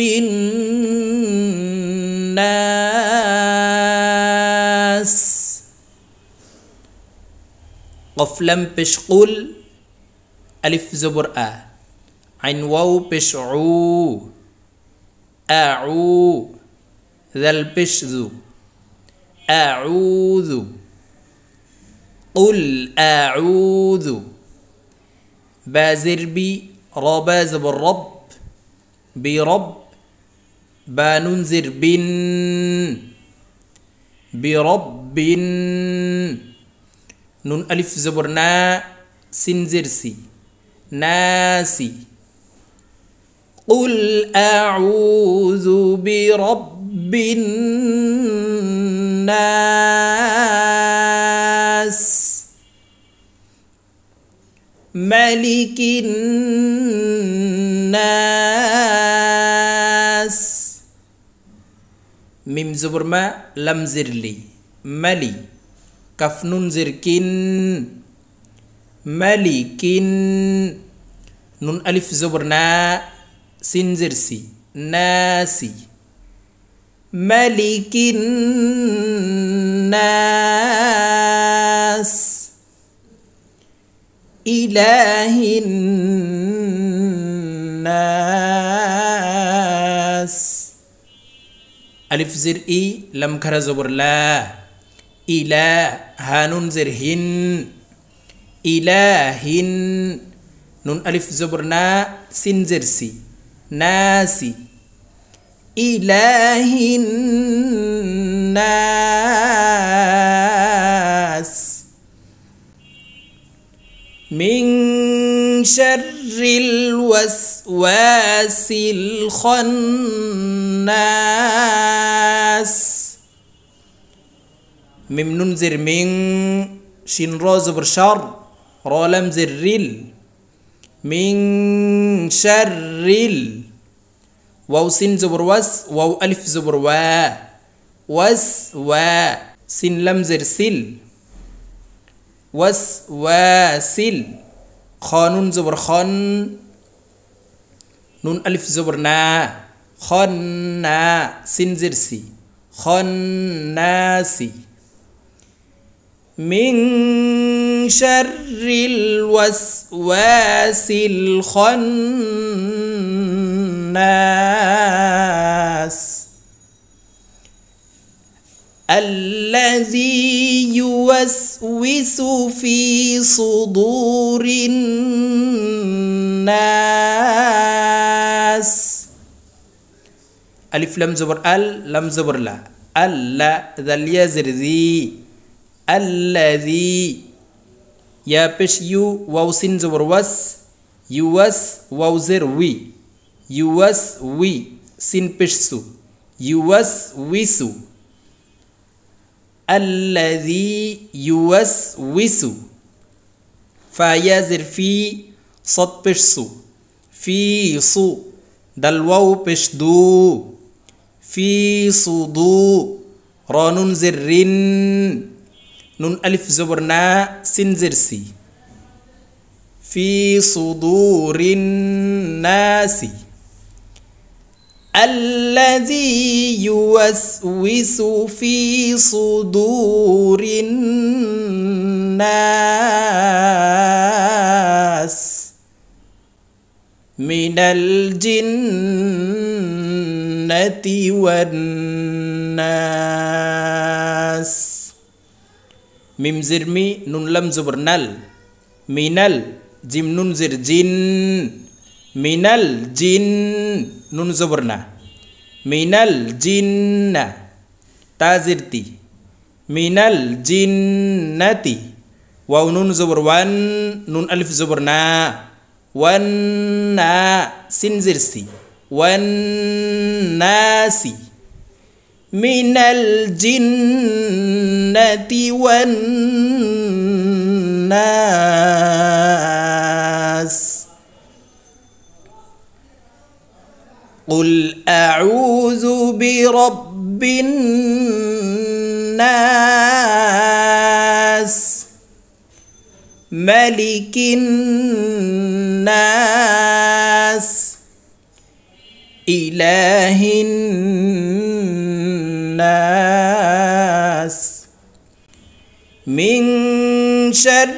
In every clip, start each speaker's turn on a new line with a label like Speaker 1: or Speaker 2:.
Speaker 1: الناس قف لم بش قل ألف زبر آ. عين واو بش عو. أعو. ذا البش ذو. أعوذ. قل أعوذ. بازر بي رباز بالرب برب باننذر بن برب نون ألف زبرنا سنزرسي ناسي قل أعوذ برب الناس. ملك الناس. زبر ما لم زرلي ملي كف نون زركن ملك نون ألف زبرنا سنزرسي ناسي. ملك الناس إله الناس ألف زر إي لم كر زبر لا. إله هانون زر هن. إله نون ألف زبرنا سنزرسي ناسي إله الناس من شر الوسواس الخناس. ميم ننزر من شين روز برشار رولم زريل من شر ال واو سين زبر وس واو ألف زبر وا. وس وا. سين لم زر سل وسواسل خانون زبر خان نون ألف زبر نا خنا سنزرسي خناسي من شر الوسواس الخناس. الذي يوسوس في صدور الناس. ألف لم زبر أل لم زبر لا. ألا ذا اليزر ذي الذي يا بش يو واو سين زبر وس يوس واو زر وي. يوس وي. سين بش سو. يوس ويسو الذي يوسوس فيازر في صد بشسو في صو دلواو بشدو في صدو رانون زرين نون ألف زبرنا سنزرسي في صدور الناس الذي يوسوس في صدور الناس من الجنة والناس. ميم زرمي نون لم زبرنال من جيم نون زر جن. من الجن نون زبرنا من الجنة تازرتي من الجنة واو نون زبر وان نون ألف زبرنا وان سنزرسي والناس من الجنة والناس قل برب الناس ملك الناس إله الناس. من شر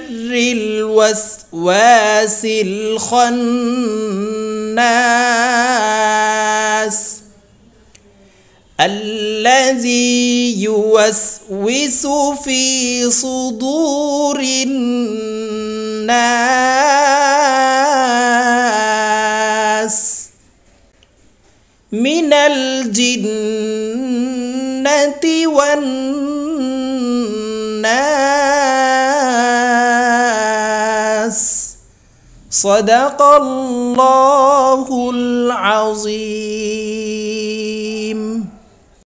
Speaker 1: الوسواس الخناس. الذي يوسوس في صدور الناس من الجنة والناس. صدق الله العظيم.